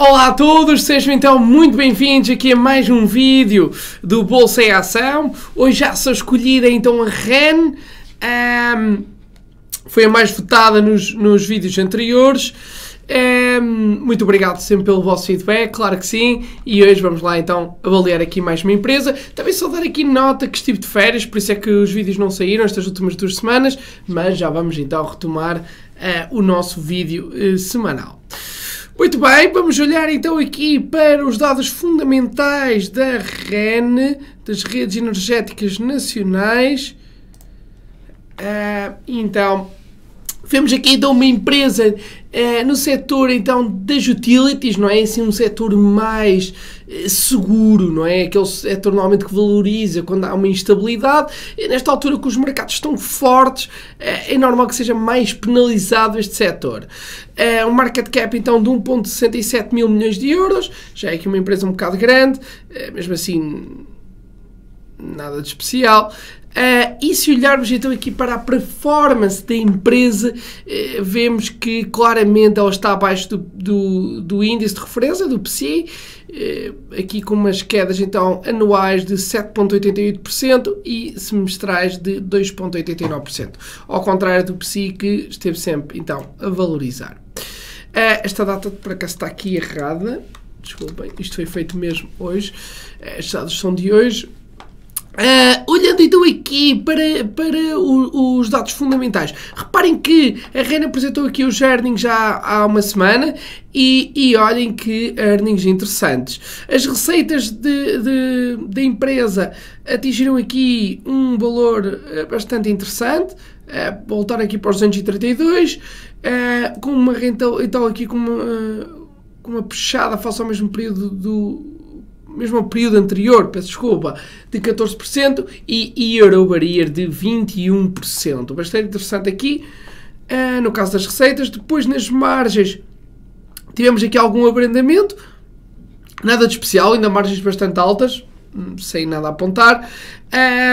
Olá a todos, sejam então muito bem-vindos aqui a mais um vídeo do Bolsa em Ação. Hoje já sou escolhida então a REN, um, foi a mais votada nos, nos vídeos anteriores. Um, muito obrigado sempre pelo vosso feedback, claro que sim. E hoje vamos lá então avaliar aqui mais uma empresa. Também só dar aqui nota que estive de férias, por isso é que os vídeos não saíram estas últimas duas semanas, mas já vamos então retomar uh, o nosso vídeo uh, semanal. Muito bem, vamos olhar então aqui para os dados fundamentais da REN, das Redes Energéticas Nacionais. Uh, então, vemos aqui então uma empresa uh, no setor então das utilities, não é? Assim, um setor mais uh, seguro, não é? Aquele setor normalmente que valoriza quando há uma instabilidade. E nesta altura que os mercados estão fortes, uh, é normal que seja mais penalizado este setor. Uh, um market cap então de 1.67 mil milhões de euros, já é aqui uma empresa um bocado grande, mesmo assim nada de especial. Uh, e se olharmos então aqui para a performance da empresa, uh, vemos que claramente ela está abaixo do, do, do índice de referência, do PSI, uh, aqui com umas quedas então anuais de 7,88% e semestrais de 2,89%, ao contrário do PSI que esteve sempre então a valorizar. esta data por acaso está aqui errada, desculpem, isto foi feito mesmo hoje, estes dados são de hoje, Uh, olhando então aqui para, para o, os dados fundamentais, reparem que a REN apresentou aqui os earnings já há uma semana e, e olhem que earnings interessantes. As receitas da empresa atingiram aqui um valor ah, bastante interessante, uh, voltaram aqui para os 232, uh, com uma renta, então aqui com uma, com uma puxada face ao mesmo período do mesmo ao período anterior, peço desculpa, de 14% e, e Euro Barrier de 21%. Bastante interessante aqui, uh, no caso das receitas. Depois, nas margens, tivemos aqui algum abrandamento, nada de especial, ainda margens bastante altas, hum, sem nada a apontar.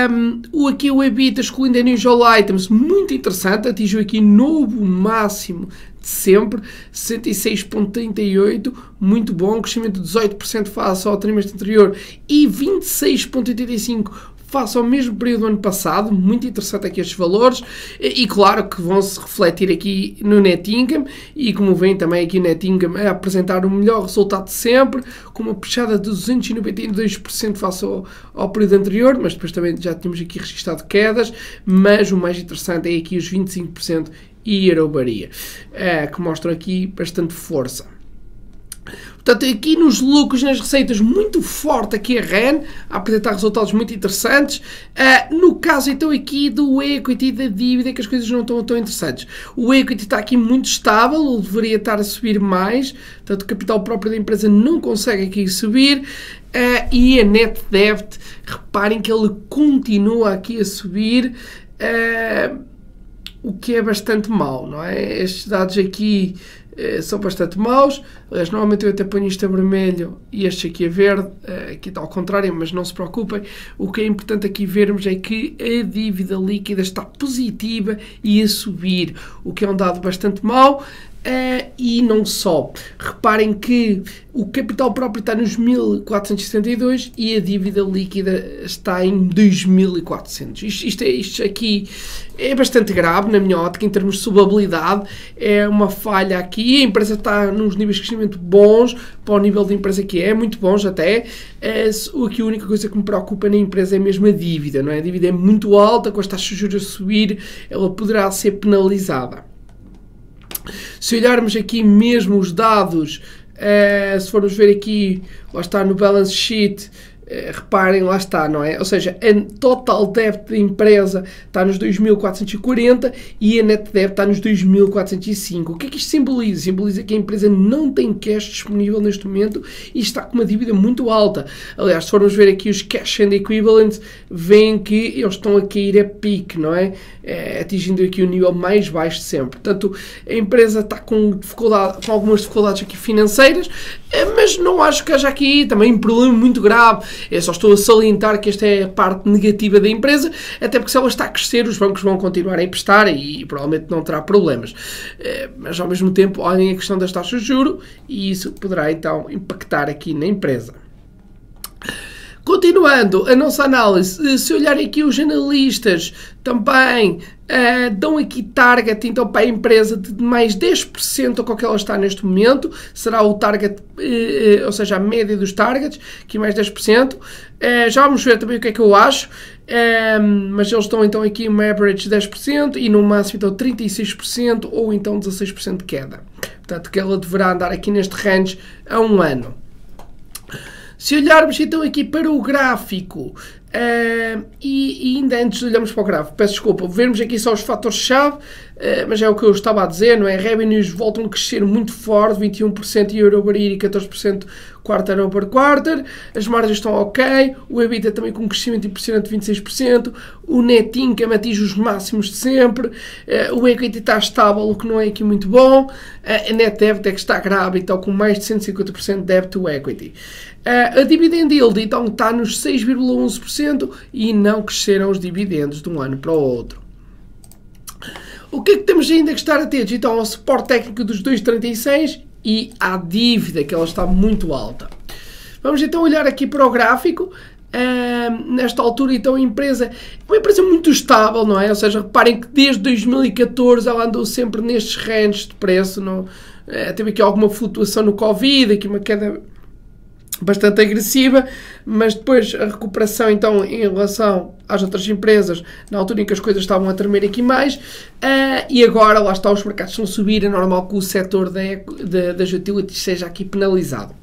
Um, o, aqui o EBITDA, excluindo unusual items, muito interessante, atingiu aqui novo máximo sempre, 66,38, muito bom, crescimento de 18% face ao trimestre anterior e 26,85% face ao mesmo período do ano passado, muito interessante aqui estes valores, e, e claro que vão se refletir aqui no net income, e como vem também aqui o net income a apresentar o melhor resultado de sempre, com uma puxada de 292% face ao, ao período anterior, mas depois também já tínhamos aqui registado quedas, mas o mais interessante é aqui os 25% e Aerobaria, é, que mostram aqui bastante força. Portanto, aqui nos lucros, nas receitas, muito forte aqui a REN, a apresentar resultados muito interessantes. Uh, no caso, então, aqui do equity da dívida, que as coisas não estão tão interessantes. O equity está aqui muito estável, deveria estar a subir mais, portanto, o capital próprio da empresa não consegue aqui subir. Uh, e a net debt, reparem que ele continua aqui a subir. Uh, o que é bastante mau, não é? Estes dados aqui eh, são bastante maus. Aliás, normalmente eu até ponho isto a vermelho e este aqui a verde, eh, aqui está ao contrário, mas não se preocupem. O que é importante aqui vermos é que a dívida líquida está positiva e a subir, o que é um dado bastante mau. Uh, e não só. Reparem que o capital próprio está nos 1472 e a dívida líquida está em 2400. Isto, isto, é, isto aqui é bastante grave, na minha ótica, em termos de subabilidade. É uma falha aqui. A empresa está nos níveis de crescimento bons para o nível de empresa que é, muito bons até. É, aqui a única coisa que me preocupa na empresa é mesmo a dívida, não é? A dívida é muito alta, com as taxas de juros a subir, ela poderá ser penalizada. Se olharmos aqui mesmo os dados, uh, se formos ver aqui, lá está no balance sheet, reparem, lá está, não é? Ou seja, a total debt da empresa está nos 2.440 e a net debt está nos 2.405. O que é que isto simboliza? Simboliza que a empresa não tem cash disponível neste momento e está com uma dívida muito alta. Aliás, se formos ver aqui os cash and equivalents, veem que eles estão a cair a pique, não é? é atingindo aqui o nível mais baixo de sempre. Portanto, a empresa está com, dificuldade, com algumas dificuldades aqui financeiras, eh, mas não acho que haja aqui também um problema muito grave Eu só estou a salientar que esta é a parte negativa da empresa, até porque se ela está a crescer, os bancos vão continuar a emprestar e, e provavelmente não terá problemas. Eh, mas ao mesmo tempo, olhem a questão das taxas de juro e isso poderá então impactar aqui na empresa. Continuando a nossa análise, eh, se olharem aqui os analistas também uh, dão aqui target então para a empresa de mais 10% ao que ela está neste momento, será o target, uh, ou seja, a média dos targets, aqui mais 10%. Uh, já vamos ver também o que é que eu acho, mas eles estão então aqui uma average de 10% e no máximo então 36% ou então 16% de queda. Portanto, que ela deverá andar aqui neste range a um ano. Se olharmos então aqui para o gráfico, uh, e, e, ainda antes de olharmos para o gráfico, peço desculpa, vermos aqui só os fatores-chave, mas é o que eu estava a dizer, não é? Revenues voltam a crescer muito forte, 21% year over year e 14% quarter over quarter, as margens estão ok, o EBITDA também com um crescimento impressionante de 26%, o net income atinge os máximos de sempre, uh, o equity está estável, o que não é aqui muito bom, a net debt é que está grave, então com mais de 150% de debt to equity. A dividend yield então está nos 6,11% e não cresceram os dividendos de um ano para o outro. O que é que temos ainda que estar atentos? Então ao suporte técnico dos 2,36 e à dívida, que ela está muito alta. Vamos então olhar aqui para o gráfico. Nesta altura, então, a empresa é uma empresa muito estável, não é? Ou seja, reparem que desde 2014 ela andou sempre nestes ranges de preço. Não, uh, teve aqui alguma flutuação no Covid, aqui uma queda bastante agressiva, mas depois a recuperação então em relação às outras empresas, na altura em que as coisas estavam a tremer aqui mais, uh, e agora lá está, os mercados estão a subir, é normal que o setor da, da, das utilities seja aqui penalizado.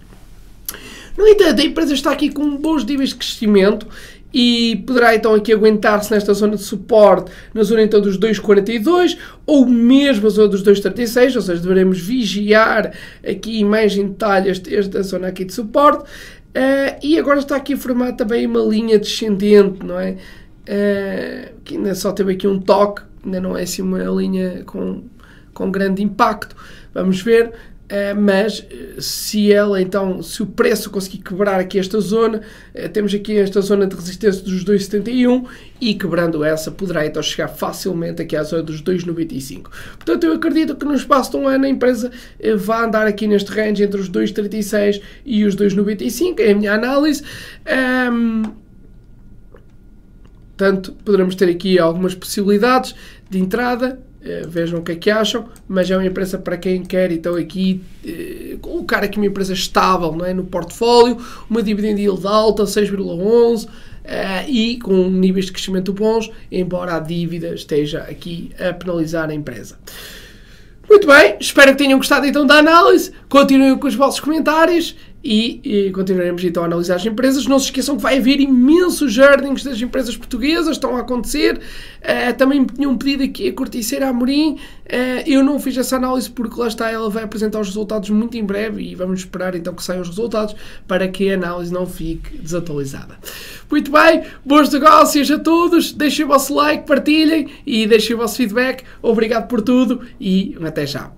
No entanto, a empresa está aqui com bons níveis de crescimento e poderá então aqui aguentar-se nesta zona de suporte, na zona então dos 2,42 ou mesmo a zona dos 2,36, ou seja, deveremos vigiar aqui mais em detalhe esta zona aqui de suporte. Uh, e agora está aqui a formar também uma linha descendente, não é? Uh, que ainda só teve aqui um toque, ainda não é assim uma linha com, com grande impacto. Vamos ver. Uh, mas eh, se ela então, se o preço conseguir quebrar aqui esta zona, uh, temos aqui esta zona de resistência dos 2,71 e quebrando essa poderá então chegar facilmente aqui à zona dos 2,95. Portanto, eu acredito que no espaço de um ano a empresa vai andar aqui neste range entre os 2,36 e os 2,95, é a minha análise. Um, portanto, poderemos ter aqui algumas possibilidades de entrada eh, vejam o que é que acham, mas é uma empresa para quem quer então aqui eh, colocar aqui uma empresa estável não é? no portfólio, uma dividend yield alta, 6,11 eh, e com níveis de crescimento bons, embora a dívida esteja aqui a penalizar a empresa. Muito bem, espero que tenham gostado então da análise. Continuem com os vossos comentários e, e, continuaremos então a analisar as empresas. Não se esqueçam que vai haver imensos earnings das empresas portuguesas, estão a acontecer. Uh, também me tinham pedido aqui a Corticeira Amorim. Uh, eu não fiz essa análise porque lá está, ela vai apresentar os resultados muito em breve e vamos esperar então que saiam os resultados para que a análise não fique desatualizada. Muito bem, bons negócios a todos. Deixem o vosso like, partilhem e deixem o vosso feedback. Obrigado por tudo e até já.